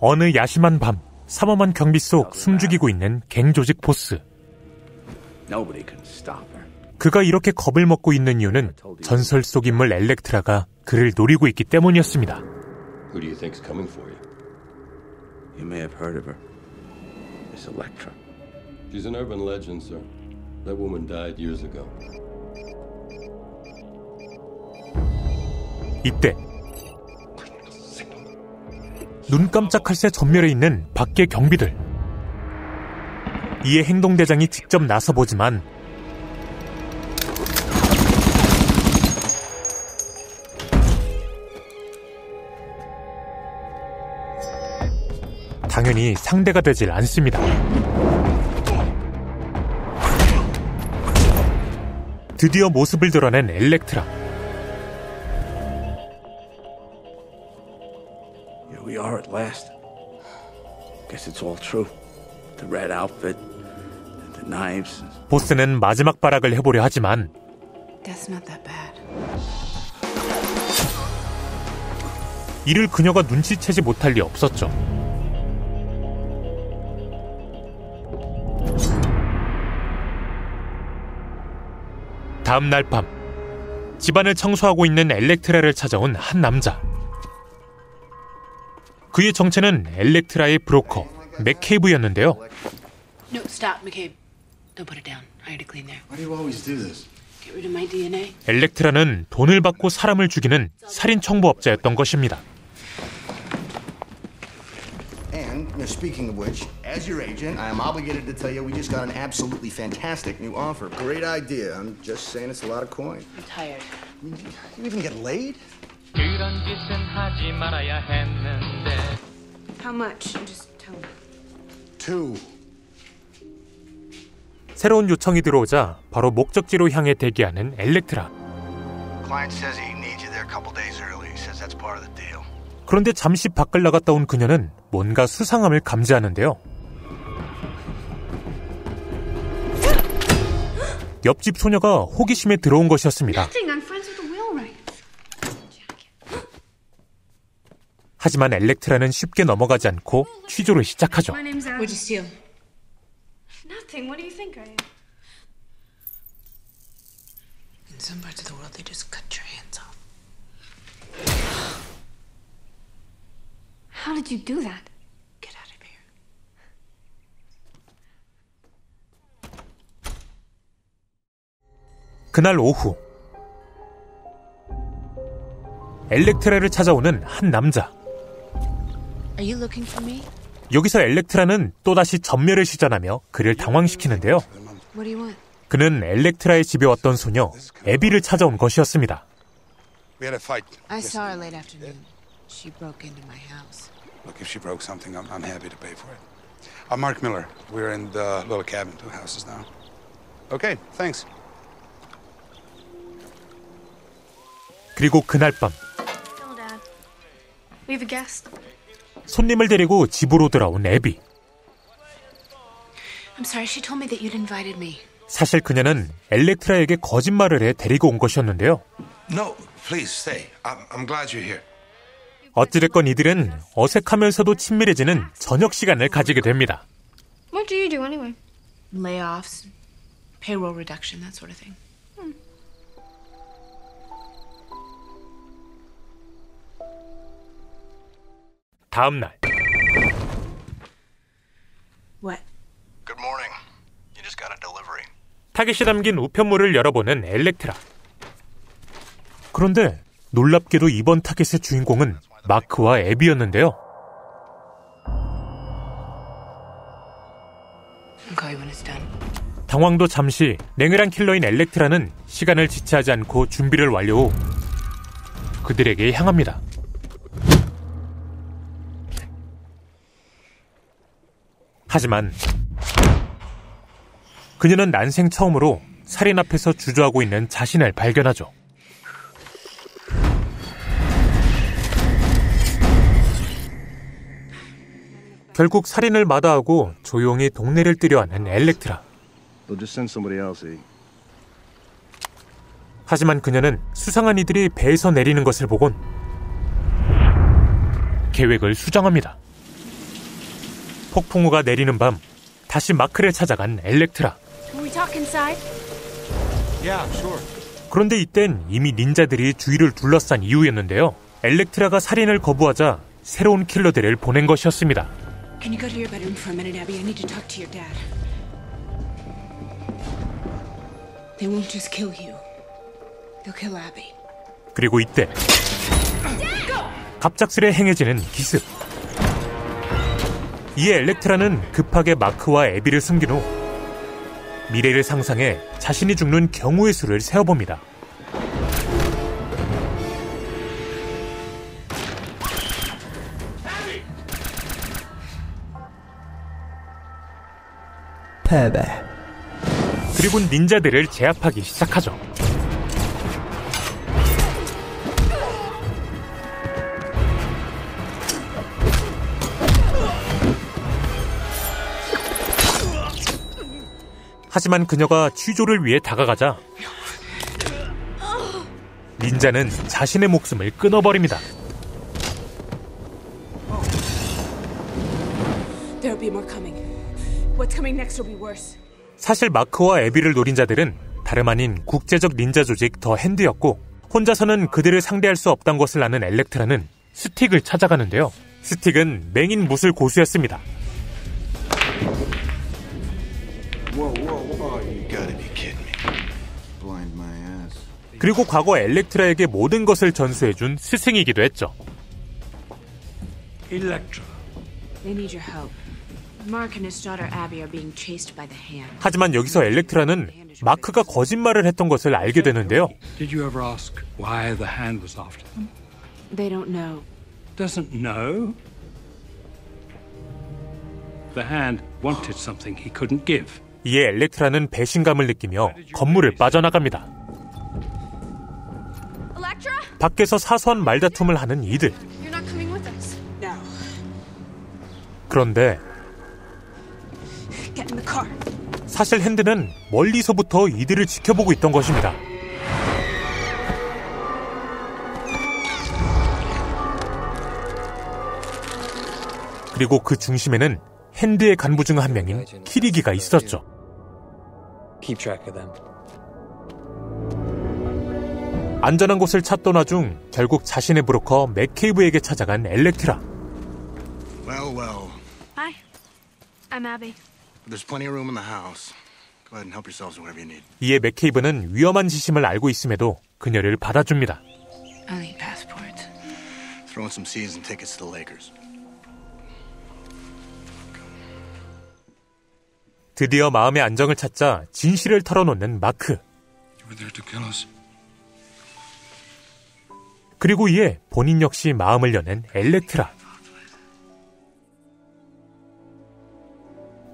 어느 야심한 밤 삼엄한 경비 속 숨죽이고 있는 갱 조직 보스. 그가 이렇게 겁을 먹고 있는 이유는 전설 속 인물 엘렉트라가 그를 노리고 있기 때문이었습니다. 이때 눈 깜짝할 새 전멸해 있는 밖의 경비들. 이에 행동대장이 직접 나서보지만 당연히 상대가 되질 않습니다. 드디어 모습을 드러낸 엘렉트라. 보스는 마지막 발악을 해보려 하지만 That's not that bad. 이를 그녀가 눈치채지 못할 리 없었죠. 다음 날 밤, 집안을 청소하고 있는 엘렉트라를 찾아온 한 남자. 그의 정체는 엘렉트라의 브로커, 맥케이브였는데요. No, stop, McCabe. Don't put it down. I already cleaned there. Why do you always do this? Get rid of my DNA. 엘렉트라는 돈을 받고 사람을 죽이는 살인 청부업자였던 것입니다. And, speaking of which, as your agent, I am obligated to tell you we just got an absolutely fantastic new offer. Great idea. I'm just saying it's a lot of coin. I'm tired. You even get laid? 그런 짓은 하지 말아야 했는데 How much? Just tell me. Two. 새로운 요청이 들어오자 바로 목적지로 향해 대기하는 엘렉트라. Client says he needs you there a couple days early. He says that's part of the deal. 그런데 잠시 밖을 나갔다 온 그녀는 뭔가 수상함을 감지하는데요. 옆집 소녀가 호기심에 들어온 것이었습니다. I'm friends with the wheelwrights. 하지만 엘렉트라는 쉽게 넘어가지 않고 취조를 시작하죠. My name's What'd Abby. you steal? Nothing. What do you think I am? In some parts of the world, they just cut your hands off. How did you do that? Get out of here. 그날 오후 엘렉트라를 찾아오는 한 남자. 여기서 엘렉트라는 또다시 전멸을 시전하며 그를 당황시키는데요. 그는 엘렉트라의 집에 왔던 소녀 에비를 찾아온 것이었습니다. 그리고 그날 밤 손님을 데리고 집으로 돌아온 에비. I'm sorry, she told me that you'd invited me. 사실 그녀는 엘렉트라에게 거짓말을 해 데리고 온 것이었는데요. No, please stay. I'm, I'm glad you're here. 어찌됐건 이들은 어색하면서도 친밀해지는 저녁 시간을 가지게 됩니다. What do you do anyway? Layoffs, payroll reduction, that sort of thing. 다음 날 What? Good morning. You just got a delivery. 타겟이 담긴 우편물을 열어보는 엘렉트라. 그런데 놀랍게도 이번 타겟의 주인공은 마크와 에비였는데요. 당황도 잠시 냉혈한 킬러인 엘렉트라는 시간을 지체하지 않고 준비를 완료 후 그들에게 향합니다. 하지만 그녀는 난생 처음으로 살인 앞에서 주저하고 있는 자신을 발견하죠. 결국 살인을 마다하고 조용히 동네를 뜨려하는 엘렉트라. They'll just send somebody else, E. 하지만 그녀는 수상한 이들이 배에서 내리는 것을 보곤 계획을 수정합니다. 폭풍우가 내리는 밤 다시 마크를 찾아간 엘렉트라. Yeah, sure. 그런데 이땐 이미 닌자들이 주위를 둘러싼 이유였는데요. 엘렉트라가 살인을 거부하자 새로운 킬러들을 보낸 것이었습니다. 그리고 이때 갑작스레 행해지는 기습. 이에 엘렉트라는 급하게 마크와 에비를 숨긴 후 미래를 상상해 자신이 죽는 경우의 수를 세어봅니다. 패배. 그리고 닌자들을 제압하기 시작하죠. 하지만 그녀가 취조를 위해 다가가자 닌자는 자신의 목숨을 끊어버립니다. 사실 마크와 에비를 노린 자들은 다름 아닌 국제적 닌자 조직 더 핸드였고 혼자서는 그들을 상대할 수 없단 것을 아는 엘렉트라는 스틱을 찾아가는데요. 스틱은 맹인 무술 고수였습니다. Whoa, whoa, whoa. You gotta be kidding me. Blind my ass. 그리고 과거 엘렉트라에게 모든 것을 전수해준 스승이기도 했죠. Electra. They need your help. Mark and his daughter Abby are being chased by the hand. 하지만 여기서 엘렉트라는 마크가 거짓말을 했던 것을 알게 되는데요. Did you ever ask why the hand was after them? They don't know. Doesn't know. The hand wanted something he couldn't give. 이에 엘렉트라는 배신감을 느끼며 건물을 빠져나갑니다. 밖에서 사소한 말다툼을 하는 이들. 그런데. 사실 핸드는 멀리서부터 이들을 지켜보고 있던 것입니다. 그리고 그 중심에는 핸드의 간부 중 한 명인 키리기가 있었죠. Keep track of them. 안전한 곳을 찾던 와중 결국 자신의 브로커 맥케이브에게 찾아간 엘렉트라. Well, well. Hi. I'm Abby. There's plenty of room in the house. Go ahead and help yourselves whatever you need. 이에 맥케이브는 위험한 지심을 알고 있음에도 그녀를 받아줍니다. I'll need passports. Throw in some season tickets to the Lakers. 드디어 마음의 안정을 찾자 진실을 털어놓는 마크. 그리고 이에 본인 역시 마음을 여는 엘렉트라.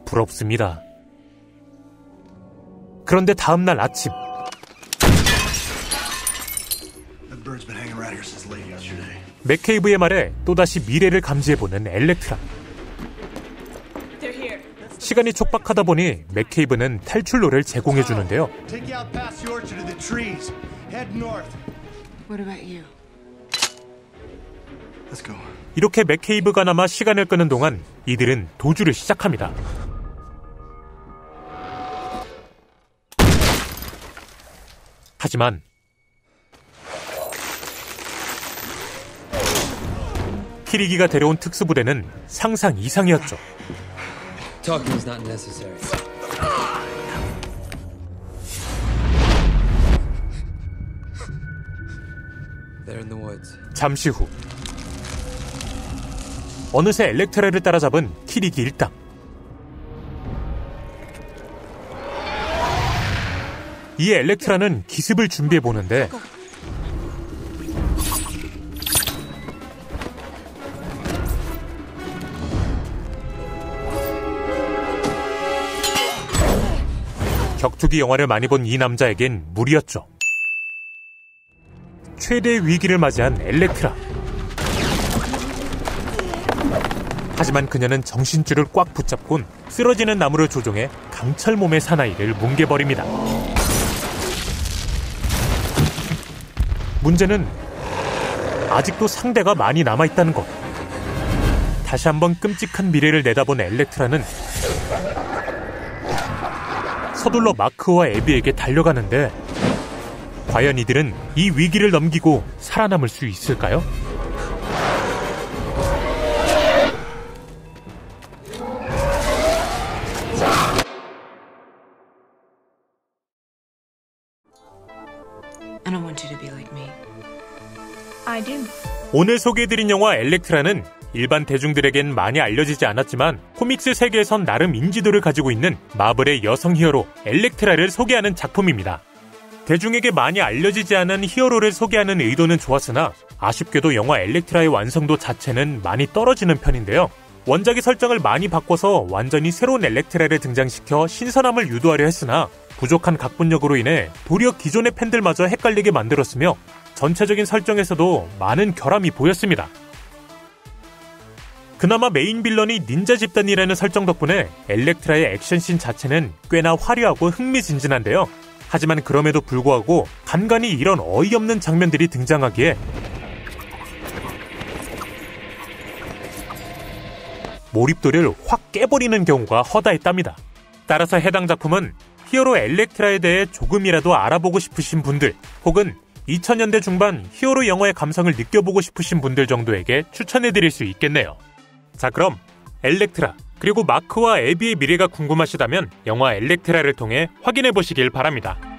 부럽습니다. 그런데 다음날 아침 That bird's been hanging around here since late yesterday. 맥케이브의 말에 또다시 미래를 감지해보는 엘렉트라. 시간이 촉박하다 보니 맥케이브는 탈출로를 제공해 주는데요. Take you out past the orchard to the trees. Head north. What about you? Let's go. 이렇게 맥케이브가 남아 시간을 끄는 동안 이들은 도주를 시작합니다. 하지만 키리기가 데려온 특수부대는 상상 이상이었죠. Talking's not necessary. They're in the woods. 잠시 후 어느새 엘렉트라를 따라잡은 키리기 일당. 이 엘렉트라는 기습을 준비해 보는데 격투기 영화를 많이 본 이 남자에겐 무리였죠. 최대의 위기를 맞이한 엘렉트라. 하지만 그녀는 정신줄을 꽉 붙잡곤 쓰러지는 나무를 조종해 강철 몸의 사나이를 뭉개버립니다. 문제는 아직도 상대가 많이 남아있다는 것. 다시 한번 끔찍한 미래를 내다본 엘렉트라는 서둘러 마크와 에비에게 달려가는데 과연 이들은 이 위기를 넘기고 살아남을 수 있을까요? I don't want you to be like me. I do. 오늘 소개해드린 영화 엘렉트라는 일반 대중들에겐 많이 알려지지 않았지만 코믹스 세계에선 나름 인지도를 가지고 있는 마블의 여성 히어로 엘렉트라를 소개하는 작품입니다. 대중에게 많이 알려지지 않은 히어로를 소개하는 의도는 좋았으나 아쉽게도 영화 엘렉트라의 완성도 자체는 많이 떨어지는 편인데요. 원작의 설정을 많이 바꿔서 완전히 새로운 엘렉트라를 등장시켜 신선함을 유도하려 했으나 부족한 각본력으로 인해 도리어 기존의 팬들마저 헷갈리게 만들었으며 전체적인 설정에서도 많은 결함이 보였습니다. 그나마 메인 빌런이 닌자 집단이라는 설정 덕분에 엘렉트라의 액션씬 자체는 꽤나 화려하고 흥미진진한데요. 하지만 그럼에도 불구하고 간간히 이런 어이없는 장면들이 등장하기에 몰입도를 확 깨버리는 경우가 허다했답니다. 따라서 해당 작품은 히어로 엘렉트라에 대해 조금이라도 알아보고 싶으신 분들 혹은 2000년대 중반 히어로 영화의 감성을 느껴보고 싶으신 분들 정도에게 추천해드릴 수 있겠네요. 자 그럼 엘렉트라 그리고 마크와 에비의 미래가 궁금하시다면 영화 엘렉트라를 통해 확인해 보시길 바랍니다.